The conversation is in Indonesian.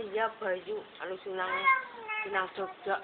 iya Bayu. Anu Sunang Sunang Jogja